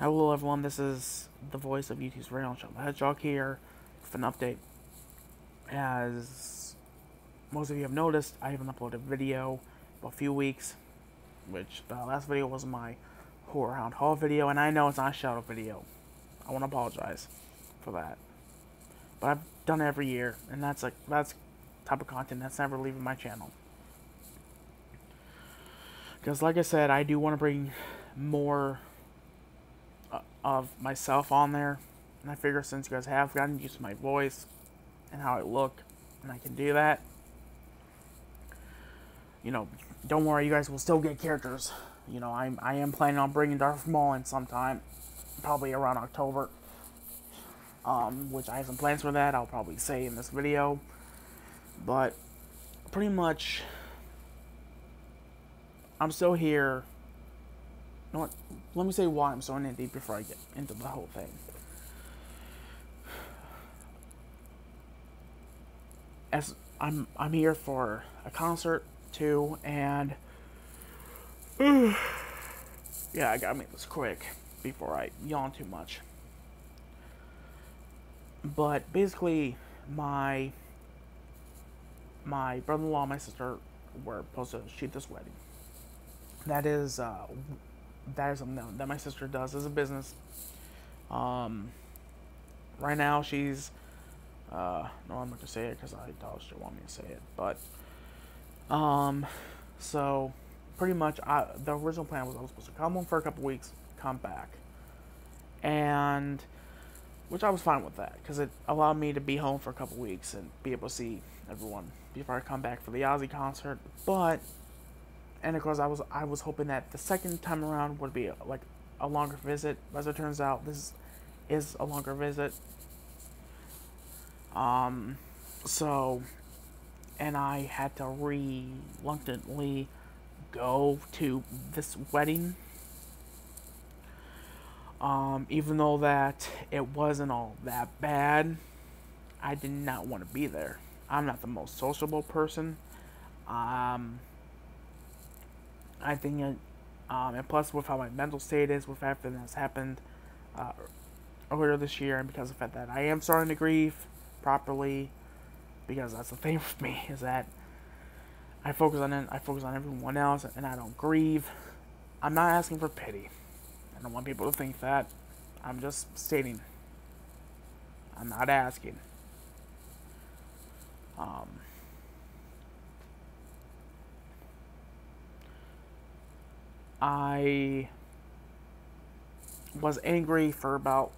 Hello everyone, this is the voice of YouTube's Rayon Show. Hedgehog here with an update. As most of you have noticed, I haven't uploaded a video for a few weeks, which the last video was my Horror Hound Hall video, and I know it's not a shadow video. I want to apologize for that. But I've done it every year, and that's like that's type of content that's never leaving my channel. Because like I said, I do want to bring more of myself on there. And I figure since you guys have gotten used to my voice and how I look, and I can do that, you know, don't worry, you guys will still get characters. You know, I'm, I am planning on bringing Darth Maul in sometime, probably around October. Um, which I have some plans for that, I'll probably say in this video. But, pretty much, I'm still here know what? Let me say why I'm so in deep before I get into the whole thing. As I'm I'm here for a concert too, and yeah, I gotta make this quick before I yawn too much. But basically, my my brother-in-law and my sister were supposed to shoot this wedding. That is uh, that is something that my sister does as a business. Um, right now she's, uh, no, I'm not gonna say it because I thought she want me to say it, but, um, so pretty much, I, the original plan was I was supposed to come home for a couple weeks, come back, and which I was fine with that because it allowed me to be home for a couple weeks and be able to see everyone before I come back for the Ozzy concert, but and of course I was I was hoping that the second time around would be like a longer visit. As it turns out, this is a longer visit. Um, so, and I had to reluctantly go to this wedding. Um, even though that it wasn't all that bad, I did not want to be there. I'm not the most sociable person. Um, I think it, um, and plus with how my mental state is with everything that's happened uh, earlier this year, and because of the fact that I am starting to grieve properly, because that's the thing with me is that I focus on I focus on everyone else, and I don't grieve. I'm not asking for pity. I don't want people to think that. I'm just stating. I'm not asking. Um, I was angry for about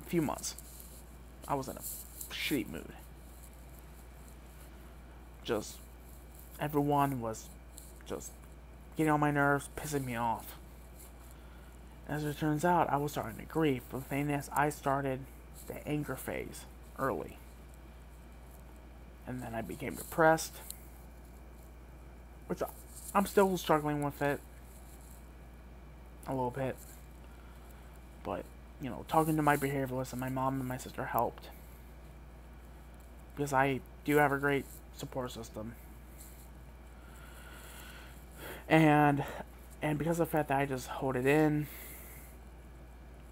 a few months. I was in a shitty mood. Just everyone was just getting on my nerves, pissing me off. As it turns out, I was starting to grieve. But the thing is, I started the anger phase early. And then I became depressed. Which I'm still struggling with it a little bit. But, you know, talking to my behavioralist and my mom and my sister helped. Because I do have a great support system. And and because of the fact that I just hold it in,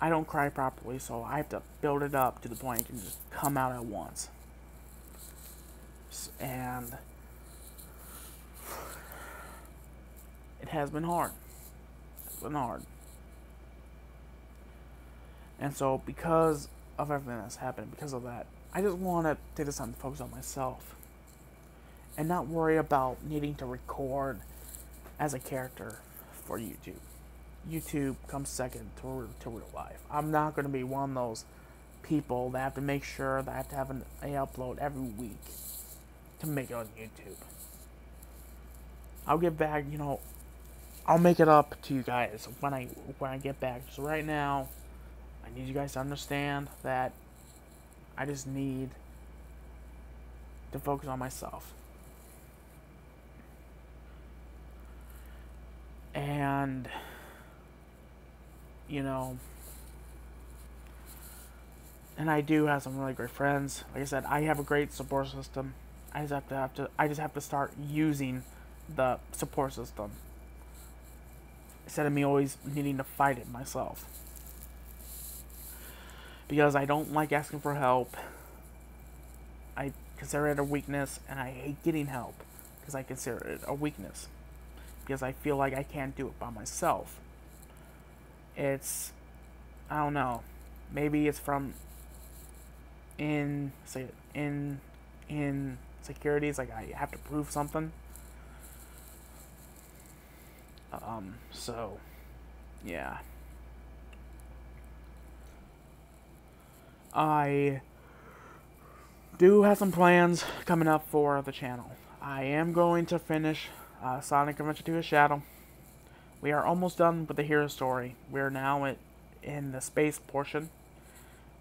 I don't cry properly, so I have to build it up to the point it can just come out at once. And it has been hard. Bernard. And so, because of everything that's happened, because of that, I just want to take this time to focus on myself. And not worry about needing to record as a character for YouTube. YouTube comes second to, to real life. I'm not going to be one of those people that have to make sure that I have to have an a upload every week to make it on YouTube. I'll get back, you know, I'll make it up to you guys when I when I get back. So right now, I need you guys to understand that I just need to focus on myself. And you know, and I do have some really great friends. Like I said, I have a great support system. I just have to have to I just have to start using the support system instead of me always needing to fight it myself. because I don't like asking for help. I consider it a weakness, and I hate getting help because I consider it a weakness because I feel like I can't do it by myself. It's, I don't know, maybe it's from in say in in securities like I have to prove something. Um, so yeah. I do have some plans coming up for the channel. I am going to finish uh, Sonic Adventure 2 Shadow. We are almost done with the hero story. We're now at, in the space portion,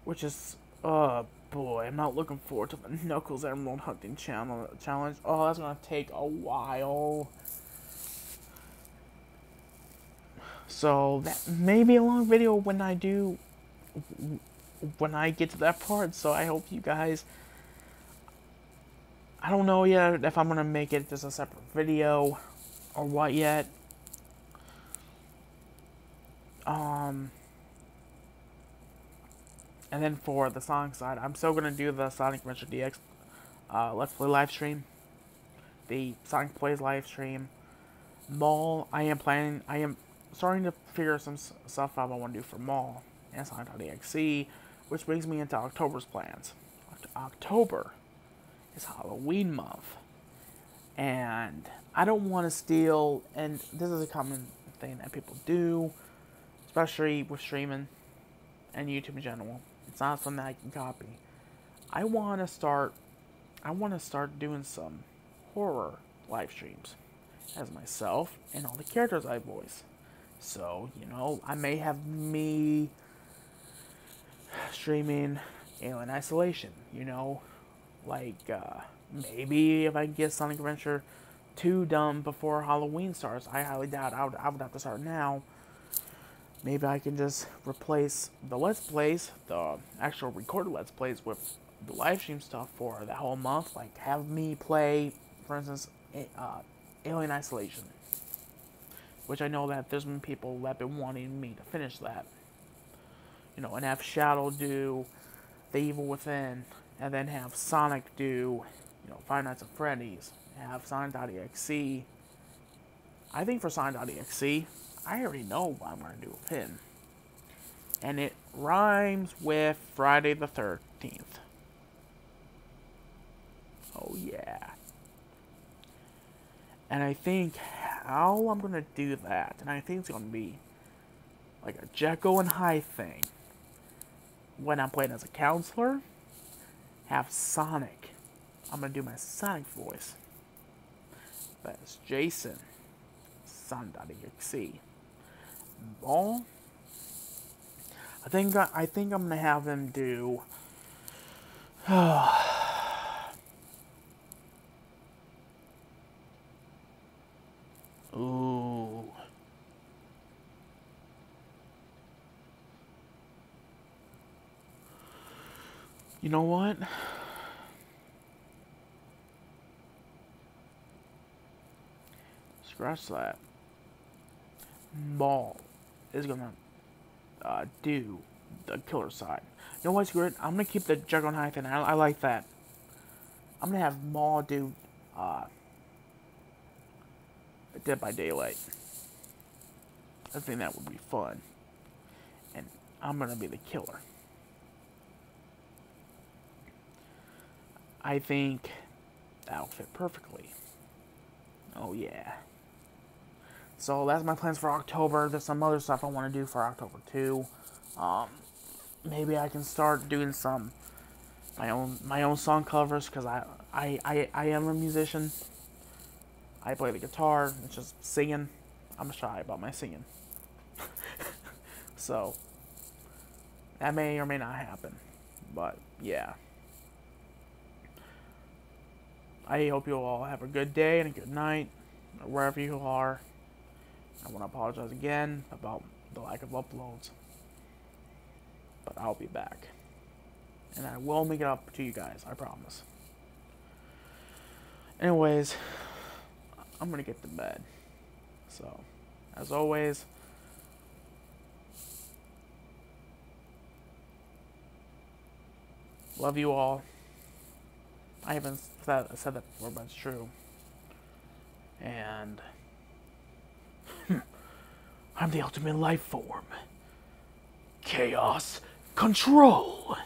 which is, oh boy, I'm not looking forward to the Knuckles Emerald Hunting channel, Challenge. Oh, that's going to take a while. So, that may be a long video when I do, when I get to that part, so I hope you guys I don't know yet if I'm going to make it as a separate video or what yet. Um, and then for the Sonic side, I'm still going to do the Sonic Adventure DX uh, Let's Play live stream. The Sonic Plays live stream. Maul, I am planning, I am starting to figure some stuff out I want to do for Maul and Sonic.exe, which brings me into October's plans. October is Halloween month. And I don't want to steal, and this is a common thing that people do, especially with streaming and YouTube in general. It's not something I can copy. I want to start, I want to start doing some horror live streams as myself and all the characters I voice. So, you know, I may have me streaming Alien Isolation, you know, like, uh, maybe if I get Sonic Adventure 2 done before Halloween starts, I highly doubt I would, I would have to start now. Maybe I can just replace the Let's Plays, the actual recorded Let's Plays, with the live stream stuff for the whole month. Like, have me play, for instance, uh, Alien Isolation. Which I know that there's been people that have been wanting me to finish that. You know, and have Shadow do The Evil Within and then have Sonic do, you know, Five Nights at Freddy's, have Sonic.exe. I think for Sonic.exe, I already know what I'm going to do with him. And it rhymes with Friday the 13th. Oh, yeah. And I think how I'm going to do that, and I think it's going to be like a Jekyll and Hyde thing. When I'm playing as a counselor, have Sonic. I'm going to do my Sonic voice. That's Jason. Son.exe. Maul. I think I, I think I'm gonna have them do. Ooh. You know what? Scratch that. Maul is gonna uh, do the killer side. You know what's good? I'm gonna keep the Juggernaut thing. I, I like that. I'm gonna have Maul do uh, Dead by Daylight. I think that would be fun. And I'm gonna be the killer. I think that'll fit perfectly. Oh yeah. So that's my plans for October. There's some other stuff I want to do for October too. Um, maybe I can start doing some my own my own song covers because I, I I I am a musician. I play the guitar. It's just singing. I'm shy about my singing. so that may or may not happen. But yeah. I hope you all have a good day and a good night, wherever you are. I want to apologize again about the lack of uploads. But I'll be back. And I will make it up to you guys, I promise. Anyways, I'm going to get to bed. So, as always, Love you all. I haven't said, said that before, but it's true. And I'm the ultimate life form. Chaos control.